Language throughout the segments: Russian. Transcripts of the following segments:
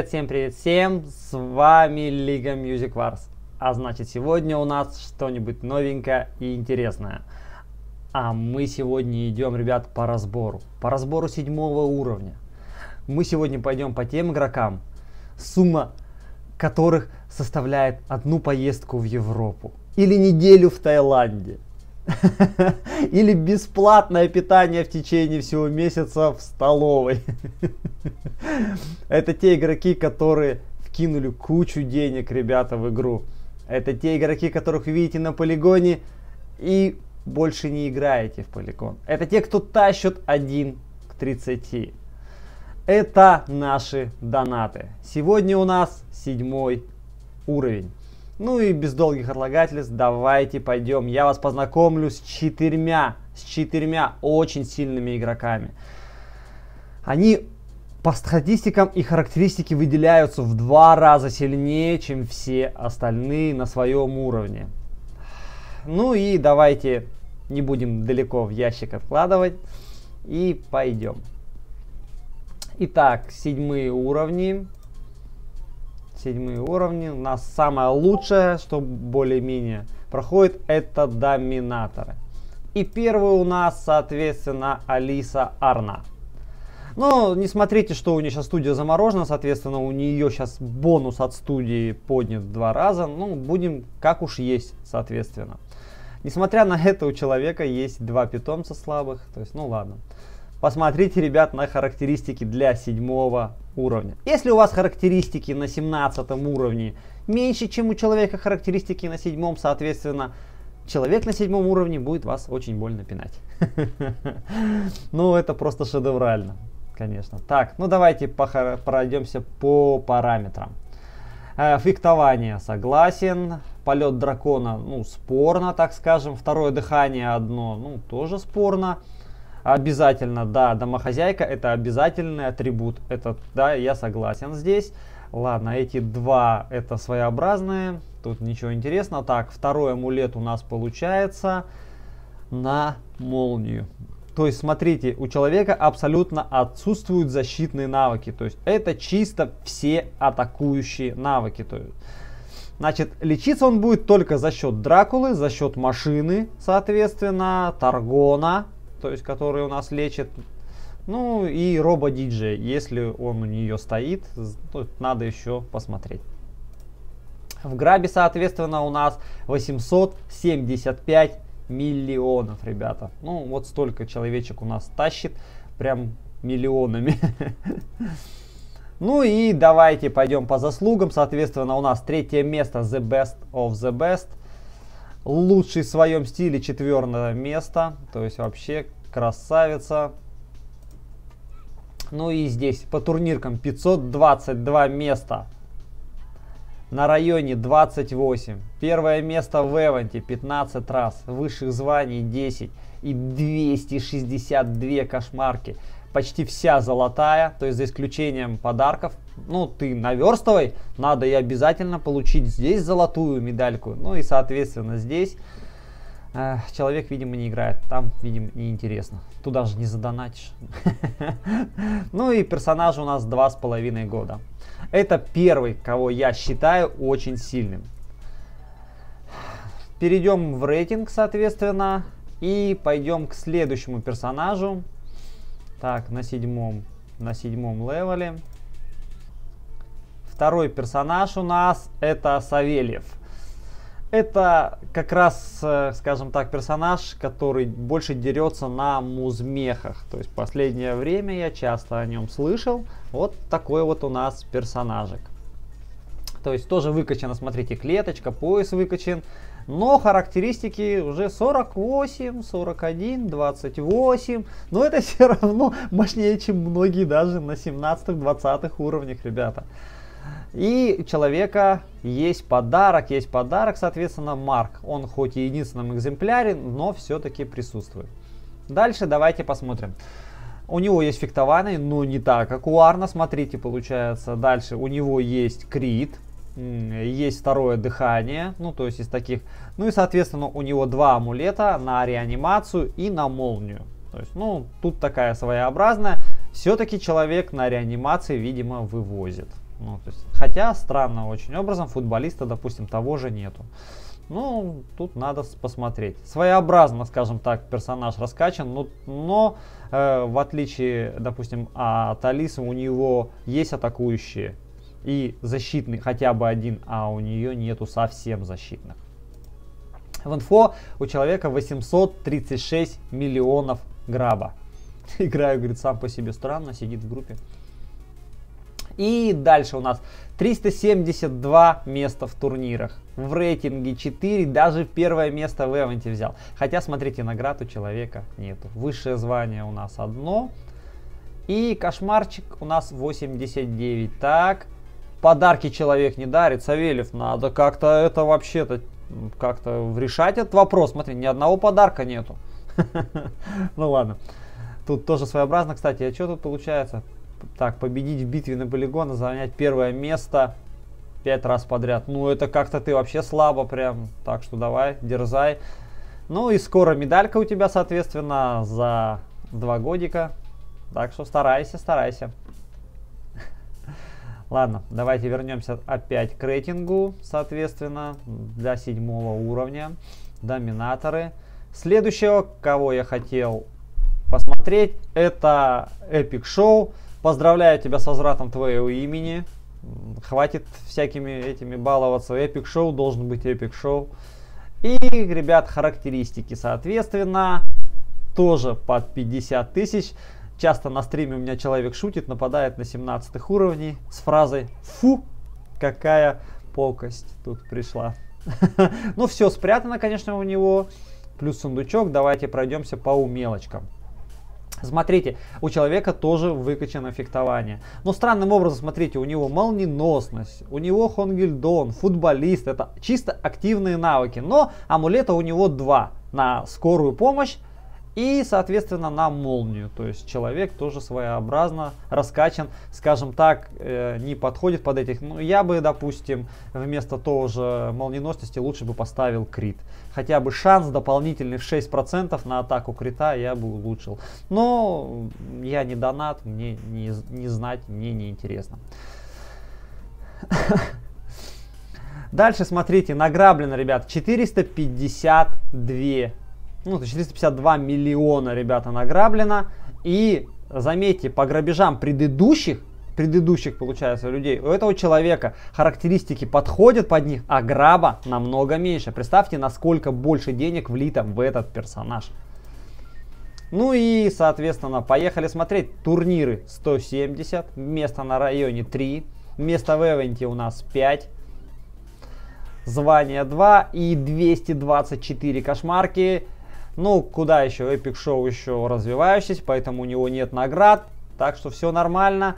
Привет всем, привет всем, с вами Лига Music Wars. А значит сегодня у нас что-нибудь новенькое и интересное. А мы сегодня идем, ребят, по разбору. По разбору седьмого уровня. Мы сегодня пойдем по тем игрокам, сумма которых составляет одну поездку в Европу. Или неделю в Таиланде. Или бесплатное питание в течение всего месяца в столовой. Это те игроки, которые вкинули кучу денег, ребята, в игру. Это те игроки, которых вы видите на полигоне и больше не играете в полигон. Это те, кто тащат 1 к 30. Это наши донаты. Сегодня у нас седьмой уровень. Ну и без долгих отлагательств давайте пойдем. Я вас познакомлю с четырьмя, с четырьмя очень сильными игроками. Они по статистикам и характеристике выделяются в два раза сильнее, чем все остальные на своем уровне. Ну и давайте не будем далеко в ящик откладывать и пойдем. Итак, седьмые уровни седьмые уровни. У нас самое лучшее, что более-менее проходит, это доминаторы. И первый у нас, соответственно, Алиса Арна. Но не смотрите, что у нее сейчас студия заморожена, соответственно, у нее сейчас бонус от студии поднят в два раза. Ну, будем как уж есть, соответственно. Несмотря на это, у человека есть два питомца слабых, то есть, ну ладно. Посмотрите, ребят, на характеристики для седьмого уровня. Если у вас характеристики на 17 уровне меньше, чем у человека характеристики на седьмом, соответственно, человек на седьмом уровне будет вас очень больно пинать. Ну, это просто шедеврально, конечно. Так, ну давайте пройдемся по параметрам. Э, фехтование согласен. Полет дракона, ну, спорно, так скажем. Второе дыхание одно, ну, тоже спорно. Обязательно, да, домохозяйка это обязательный атрибут. Это, да, я согласен здесь. Ладно, эти два это своеобразные. Тут ничего интересного. Так, второй амулет у нас получается на молнию. То есть, смотрите, у человека абсолютно отсутствуют защитные навыки. То есть, это чисто все атакующие навыки. То есть, значит, лечиться он будет только за счет Дракулы, за счет машины, соответственно, Таргона, то есть который у нас лечит. Ну и робо-диджей, если он у нее стоит, ну, надо еще посмотреть. В грабе, соответственно, у нас 875 миллионов, ребята. Ну, вот столько человечек у нас тащит, прям миллионами. Ну и давайте пойдем по заслугам. Соответственно, у нас третье место The Best of the Best. Лучший в своем стиле четвертое место. То есть вообще красавица. Ну и здесь по турниркам 522 места. На районе 28. Первое место в Эванте 15 раз. Высших званий 10. И 262 кошмарки. Почти вся золотая, то есть за исключением подарков. Ну, ты наверстывай, надо и обязательно получить здесь золотую медальку. Ну и, соответственно, здесь человек, видимо, не играет. Там, видимо, неинтересно. Туда же не задонатишь. Ну и персонаж у нас два с половиной года. Это первый, кого я считаю очень сильным. Перейдем в рейтинг, соответственно. И пойдем к следующему персонажу. Так, на седьмом, на седьмом левеле. Второй персонаж у нас это Савельев. Это как раз, э, скажем так, персонаж, который больше дерется на музмехах. То есть последнее время я часто о нем слышал. Вот такой вот у нас персонажик. То есть тоже выкачана, смотрите, клеточка, пояс выкачан. Но характеристики уже 48, 41, 28. Но это все равно мощнее, чем многие даже на 17-20 уровнях, ребята. И у человека есть подарок, есть подарок, соответственно, Марк. Он хоть и единственном экземпляре, но все-таки присутствует. Дальше давайте посмотрим. У него есть фехтование, но не так, как у Арна. Смотрите, получается. Дальше у него есть крит, есть второе дыхание, ну то есть из таких. Ну и соответственно у него два амулета на реанимацию и на молнию. То есть, ну, тут такая своеобразная. Все-таки человек на реанимации, видимо, вывозит. Ну, то есть, хотя странно очень образом футболиста, допустим, того же нету. Ну, тут надо посмотреть. Своеобразно, скажем так, персонаж раскачан, но, но э, в отличие, допустим, от Алисы, у него есть атакующие и защитный хотя бы один, а у нее нету совсем защитных. В инфо у человека 836 миллионов граба. Играю, говорит, сам по себе странно, сидит в группе. И дальше у нас 372 места в турнирах. В рейтинге 4, даже первое место в Эвенте взял. Хотя, смотрите, наград у человека нету. Высшее звание у нас одно. И кошмарчик у нас 89. Так, подарки человек не дарит. Савельев, надо как-то это вообще-то как-то решать этот вопрос. Смотри, ни одного подарка нету. Ну ладно. Тут тоже своеобразно, кстати. А что тут получается? Так, победить в битве на полигона, занять первое место пять раз подряд. Ну, это как-то ты вообще слабо прям. Так что давай, дерзай. Ну и скоро медалька у тебя, соответственно, за два годика. Так что старайся, старайся. Ладно, давайте вернемся опять к рейтингу, соответственно, для седьмого уровня. Доминаторы. Следующего, кого я хотел посмотреть, это Epic Show. Поздравляю тебя с возвратом твоего имени. Хватит всякими этими баловаться. Эпик шоу должен быть эпик шоу. И, ребят, характеристики, соответственно, тоже под 50 тысяч. Часто на стриме у меня человек шутит, нападает на 17 уровней с фразой «Фу, какая покость тут пришла». Ну все, спрятано, конечно, у него. Плюс сундучок. Давайте пройдемся по умелочкам. Смотрите, у человека тоже выкачано фехтование. Но странным образом, смотрите, у него молниеносность, у него Хонгельдон, футболист, это чисто активные навыки. Но амулета у него два, на скорую помощь и, соответственно, на молнию. То есть человек тоже своеобразно раскачан, скажем так, э, не подходит под этих. Ну, я бы, допустим, вместо того же молниеносности лучше бы поставил крит. Хотя бы шанс дополнительный в 6% на атаку крита я бы улучшил. Но я не донат, мне не, не знать, мне не интересно. Дальше смотрите, награблено, ребят, 452 ну, 452 миллиона, ребята, награблено. И заметьте, по грабежам предыдущих, предыдущих, получается, людей, у этого человека характеристики подходят под них, а граба намного меньше. Представьте, насколько больше денег влито в этот персонаж. Ну и, соответственно, поехали смотреть. Турниры 170, место на районе 3, место в эвенте у нас 5, звание 2 и 224 кошмарки. Ну, куда еще? Epic Show еще развивающийся, поэтому у него нет наград. Так что все нормально.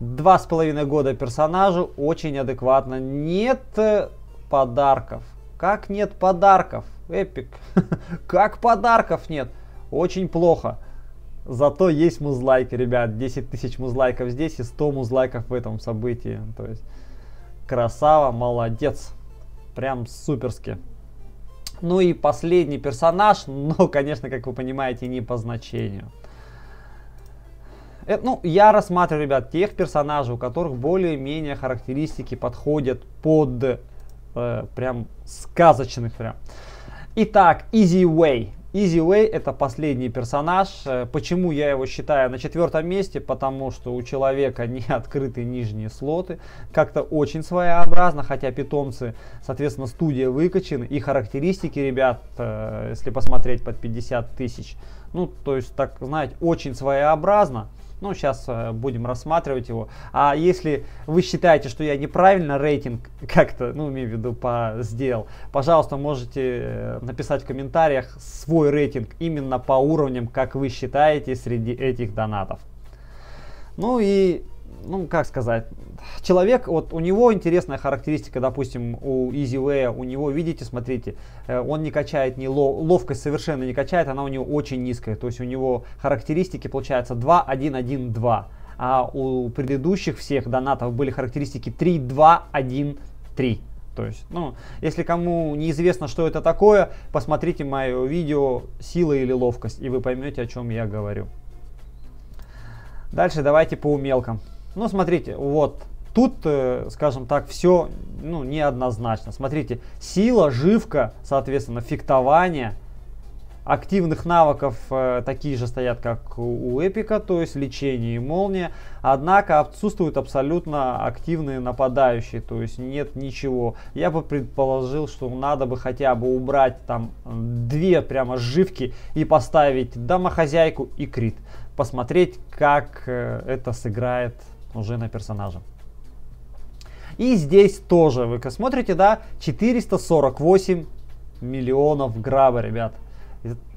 Два с половиной года персонажу, очень адекватно. Нет э, подарков. Как нет подарков? Эпик. как подарков нет? Очень плохо. Зато есть музлайки, ребят. 10 тысяч музлайков здесь и 100 музлайков в этом событии. То есть красава, молодец. Прям суперски. Ну и последний персонаж, но, конечно, как вы понимаете, не по значению. Это, ну, я рассматриваю, ребят, тех персонажей, у которых более-менее характеристики подходят под э, прям сказочных прям. Итак, Easy Way. Way это последний персонаж. Э, почему я его считаю на четвертом месте? Потому что у человека не открыты нижние слоты. Как-то очень своеобразно, хотя питомцы, соответственно, студия выкачены. И характеристики, ребят, э, если посмотреть под 50 тысяч, ну, то есть, так, знаете, очень своеобразно. Ну, сейчас э, будем рассматривать его. А если вы считаете, что я неправильно рейтинг как-то, ну, имею в виду, по, сделал, пожалуйста, можете э, написать в комментариях свой рейтинг именно по уровням, как вы считаете, среди этих донатов. Ну и ну, как сказать, человек, вот у него интересная характеристика, допустим, у EasyWay, у него, видите, смотрите, э, он не качает, не лов, ловкость совершенно не качает, она у него очень низкая, то есть у него характеристики получается 2, 1, 1, 2, а у предыдущих всех донатов были характеристики 3, 2, 1, 3. То есть, ну, если кому неизвестно, что это такое, посмотрите мое видео «Сила или ловкость», и вы поймете, о чем я говорю. Дальше давайте по умелкам. Ну, смотрите, вот тут, э, скажем так, все ну, неоднозначно. Смотрите, сила, живка, соответственно, фехтование – активных навыков э, такие же стоят, как у Эпика, то есть лечение и молния. Однако отсутствуют абсолютно активные нападающие, то есть нет ничего. Я бы предположил, что надо бы хотя бы убрать там две прямо живки и поставить домохозяйку и крит. Посмотреть, как э, это сыграет уже на персонаже. И здесь тоже вы смотрите, да, 448 миллионов граба, ребят.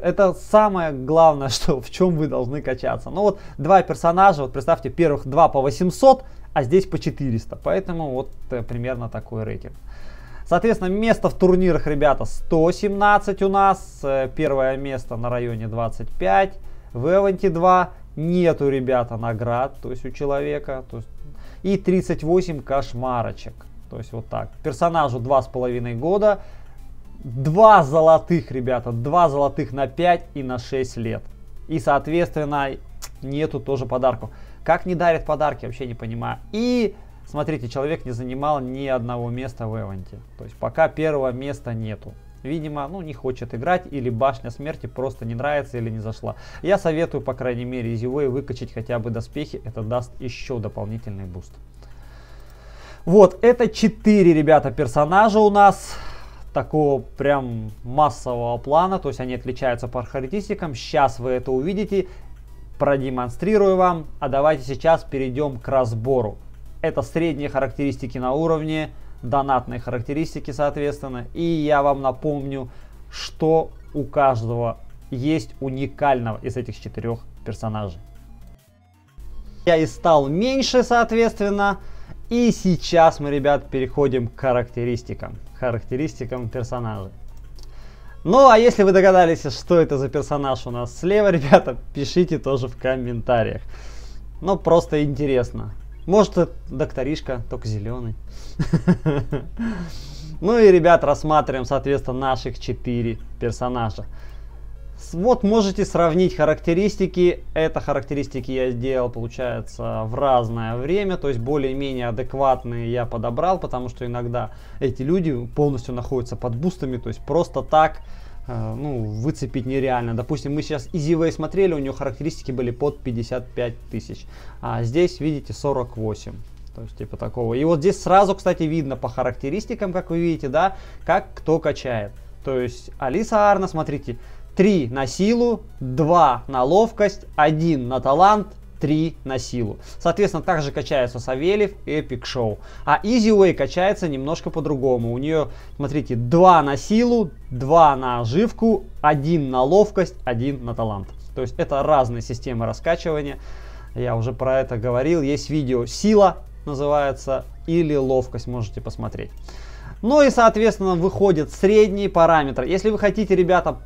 Это самое главное, что, в чем вы должны качаться. Ну вот два персонажа, вот представьте, первых два по 800, а здесь по 400. Поэтому вот э, примерно такой рейтинг. Соответственно, место в турнирах, ребята, 117 у нас. Э, первое место на районе 25. В Эвенте 2 нету, ребята, наград, то есть у человека. То есть, и 38 кошмарочек. То есть вот так. Персонажу 2,5 года. Два золотых, ребята, два золотых на 5 и на 6 лет. И, соответственно, нету тоже подарков. Как не дарят подарки, вообще не понимаю. И, смотрите, человек не занимал ни одного места в Эванте. То есть пока первого места нету. Видимо, ну, не хочет играть, или башня смерти просто не нравится или не зашла. Я советую, по крайней мере, из его выкачать хотя бы доспехи. Это даст еще дополнительный буст. Вот, это 4, ребята, персонажа у нас такого прям массового плана, то есть они отличаются по характеристикам. Сейчас вы это увидите, продемонстрирую вам. А давайте сейчас перейдем к разбору. Это средние характеристики на уровне, донатные характеристики соответственно. И я вам напомню, что у каждого есть уникального из этих четырех персонажей. Я и стал меньше соответственно. И сейчас мы, ребят, переходим к характеристикам характеристикам персонажа. Ну, а если вы догадались, что это за персонаж у нас слева, ребята, пишите тоже в комментариях. Ну, просто интересно. Может, докторишка, только зеленый. Ну и, ребят, рассматриваем, соответственно, наших четыре персонажа. Вот можете сравнить характеристики. Это характеристики я сделал, получается, в разное время. То есть более-менее адекватные я подобрал, потому что иногда эти люди полностью находятся под бустами. То есть просто так ну, выцепить нереально. Допустим, мы сейчас EasyWay смотрели, у него характеристики были под 55 тысяч. А здесь, видите, 48. То есть, типа такого. И вот здесь сразу, кстати, видно по характеристикам, как вы видите, да, как кто качает. То есть, Алиса Арна, смотрите, 3 на силу, 2 на ловкость, 1 на талант, 3 на силу. Соответственно, также качается Савельев и Epic Show. А Easy Way качается немножко по-другому. У нее, смотрите, 2 на силу, 2 на живку, 1 на ловкость, 1 на талант. То есть это разные системы раскачивания. Я уже про это говорил. Есть видео «Сила» называется или «Ловкость», можете посмотреть. Ну и, соответственно, выходят средние параметры. Если вы хотите, ребята,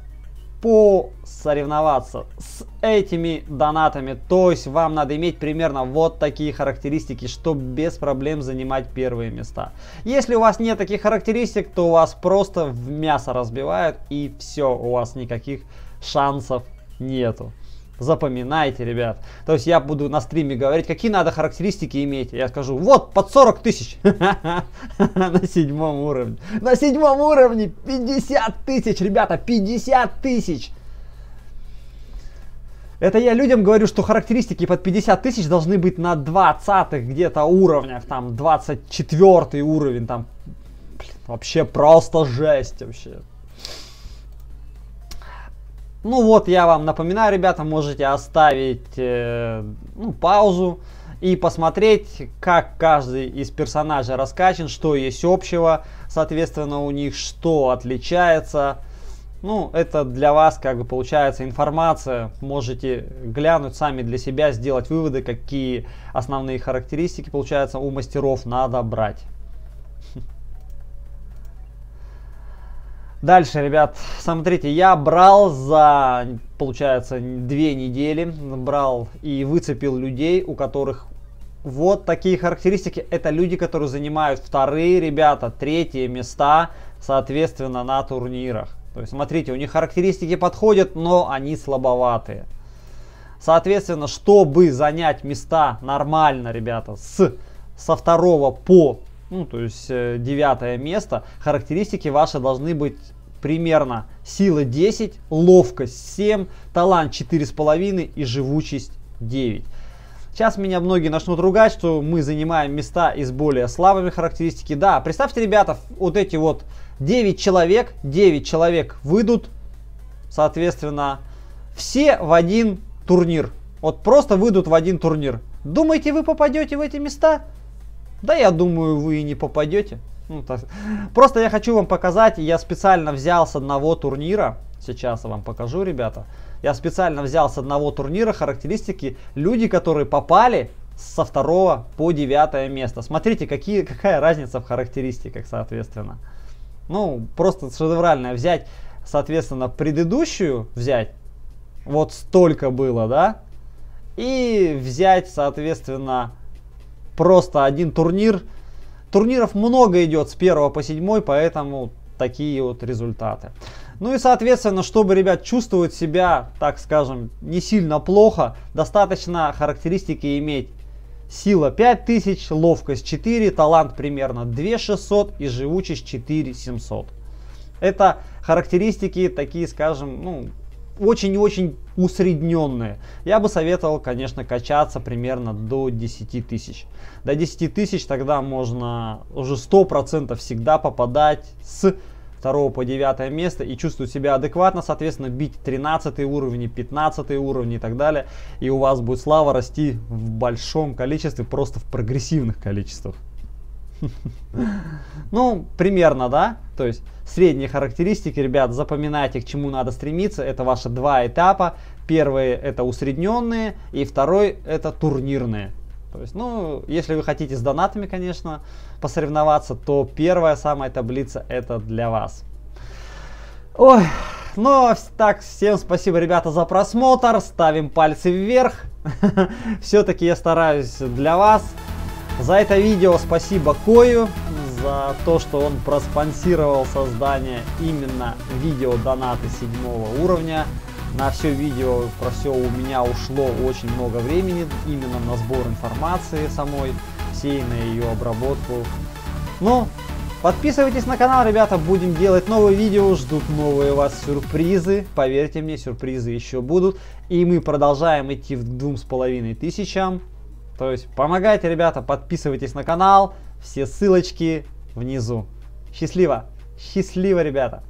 посоревноваться с этими донатами. То есть вам надо иметь примерно вот такие характеристики, чтобы без проблем занимать первые места. Если у вас нет таких характеристик, то вас просто в мясо разбивают и все, у вас никаких шансов нету. Запоминайте, ребят. То есть я буду на стриме говорить, какие надо характеристики иметь. Я скажу, вот, под 40 тысяч. На седьмом уровне. На седьмом уровне 50 тысяч, ребята, 50 тысяч. Это я людям говорю, что характеристики под 50 тысяч должны быть на 20 где-то уровнях, там 24 уровень, там блин, вообще просто жесть вообще. Ну вот, я вам напоминаю, ребята, можете оставить э, ну, паузу и посмотреть, как каждый из персонажей раскачан, что есть общего, соответственно, у них что отличается. Ну, это для вас, как бы, получается информация. Можете глянуть сами для себя, сделать выводы, какие основные характеристики, получается, у мастеров надо брать. Дальше, ребят, смотрите, я брал за, получается, две недели, брал и выцепил людей, у которых вот такие характеристики. Это люди, которые занимают вторые, ребята, третьи места, соответственно, на турнирах. То есть, смотрите, у них характеристики подходят, но они слабоватые. Соответственно, чтобы занять места нормально, ребята, с со второго по, ну, то есть э, девятое место, характеристики ваши должны быть примерно сила 10, ловкость 7, талант 4,5 и живучесть 9. Сейчас меня многие начнут ругать, что мы занимаем места из более слабыми характеристики. Да, представьте, ребята, вот эти вот 9 человек, 9 человек выйдут, соответственно, все в один турнир. Вот просто выйдут в один турнир. Думаете, вы попадете в эти места? Да, я думаю, вы и не попадете. Ну, так. Просто я хочу вам показать, я специально взял с одного турнира, сейчас я вам покажу, ребята. Я специально взял с одного турнира характеристики люди, которые попали со второго по девятое место. Смотрите, какие, какая разница в характеристиках, соответственно. Ну, просто шедевральное взять, соответственно, предыдущую взять, вот столько было, да, и взять, соответственно, просто один турнир. Турниров много идет с 1 по 7, поэтому такие вот результаты. Ну и соответственно, чтобы, ребят, чувствовать себя, так скажем, не сильно плохо, достаточно характеристики иметь Сила 5000, ловкость 4, талант примерно 2600 и живучесть 4700. Это характеристики такие, скажем, ну, очень и очень усредненные. Я бы советовал, конечно, качаться примерно до 10 тысяч. До 10 тысяч тогда можно уже 100% всегда попадать с 2 по 9 место и чувствовать себя адекватно, соответственно, бить 13 уровни, 15 уровни и так далее. И у вас будет слава расти в большом количестве, просто в прогрессивных количествах. Ну, примерно, да? То есть средние характеристики, ребят, запоминайте, к чему надо стремиться. Это ваши два этапа. Первый это усредненные, и второй это турнирные. То есть, ну, если вы хотите с донатами, конечно, посоревноваться, то первая самая таблица это для вас. Ой, ну, так, всем спасибо, ребята, за просмотр. Ставим пальцы вверх. Все-таки я стараюсь для вас. За это видео спасибо Кою, за то, что он проспонсировал создание именно видео донаты седьмого уровня. На все видео про все у меня ушло очень много времени именно на сбор информации самой, всей на ее обработку. Ну, подписывайтесь на канал, ребята, будем делать новые видео, ждут новые вас сюрпризы. Поверьте мне, сюрпризы еще будут. И мы продолжаем идти в двум с половиной тысячам. То есть помогайте, ребята, подписывайтесь на канал. Все ссылочки внизу. Счастливо! Счастливо, ребята!